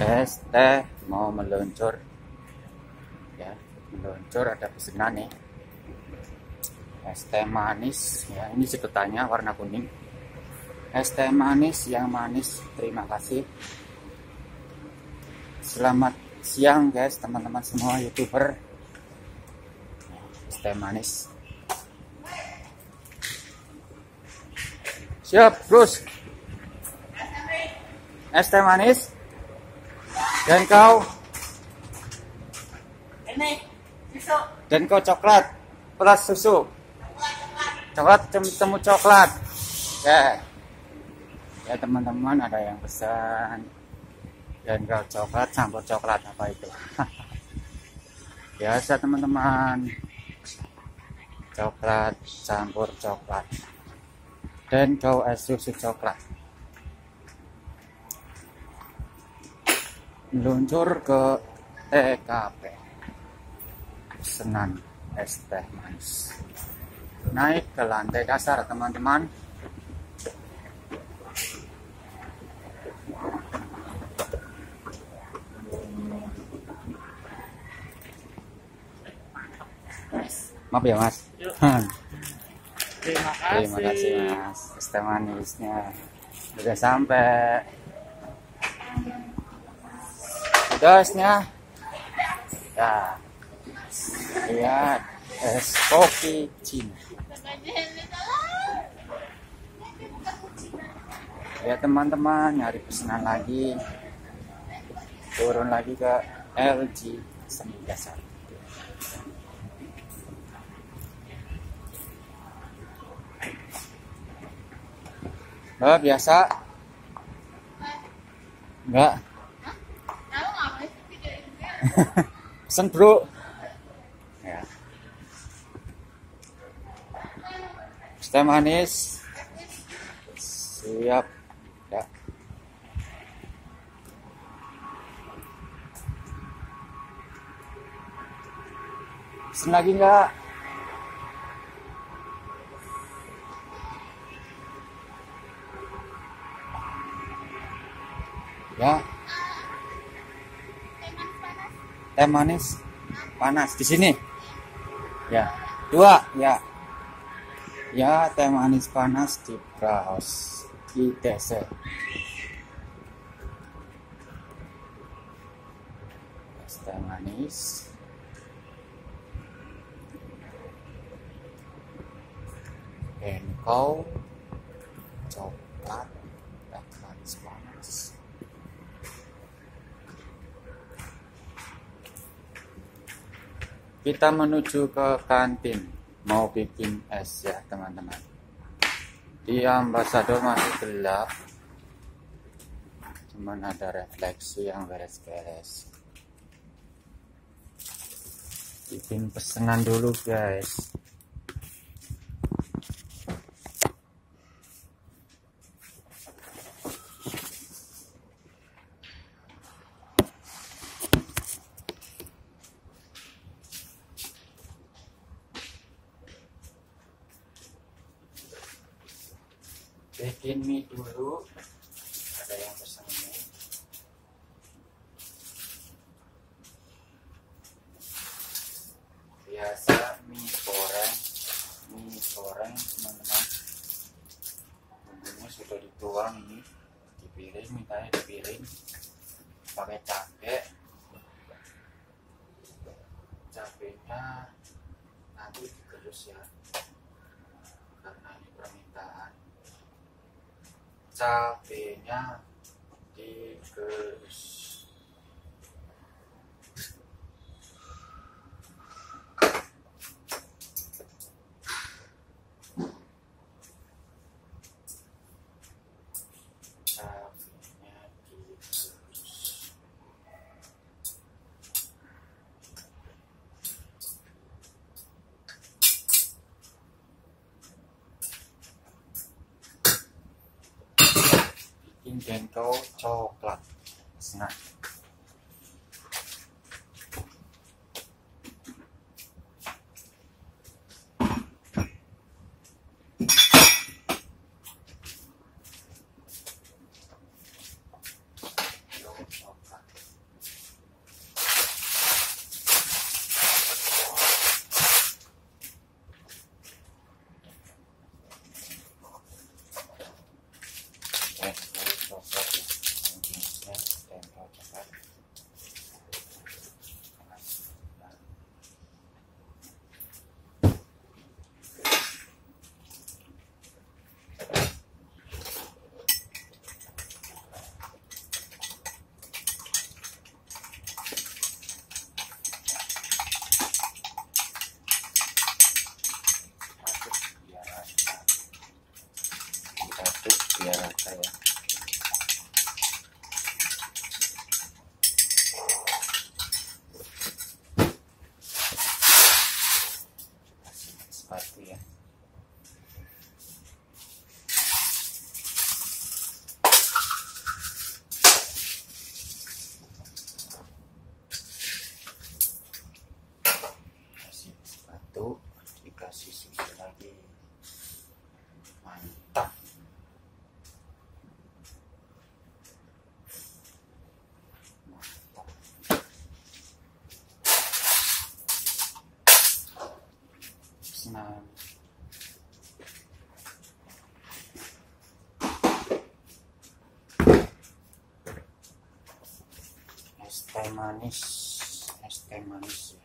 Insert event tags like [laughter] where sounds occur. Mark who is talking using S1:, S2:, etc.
S1: es teh mau meluncur. Ya meluncur ada pesanan nih. Es teh manis ya ini sedotannya warna kuning. Es teh manis yang manis terima kasih. Selamat siang guys teman-teman semua youtuber. Es teh manis. Siap terus es teh manis dan kau?
S2: Ini, susu.
S1: dan kau coklat? Plus susu? Coklat tem- temu coklat. Ya. Ya teman-teman ada yang pesan. Dan kau coklat campur coklat apa itu? [laughs] Biasa teman-teman. Coklat campur coklat. Dan kau es susu coklat meluncur ke TKP Senan es teh manis. Naik ke lantai dasar teman-teman. Maaf ya mas. [laughs]
S2: Terima kasih.
S1: terima kasih. Mas. Es teh manisnya. Udah sampai udah esnya ya. Lihat es kopi Cina. Ya teman-teman nyari pesanan lagi. Turun lagi ke LG seni dasar. Mbak biasa? Enggak pesen bro. Ya. Manis. Siap. Ya. Pesen lagi enggak ya teh manis panas. Di sini? Ya. Dua ya. Ya teh manis panas di Braus ITC teh manis. Enkau coklat teh manis panas kita menuju ke kantin. Mau bikin es ya teman-teman. Di ambasador masih gelap. Cuman ada refleksi yang beres-beres. Bikin pesanan dulu guys bikin mie dulu. Ada yang pesan mie biasa mie goreng. Mie goreng teman-teman. Bumbunya sudah dituang ini. Di piring mintanya di pakai cabai cabenya nanti digerus ya cabenya digerus bikin bento coklat nah coklat 别了，大爷 senang es teh manis es teh manis ya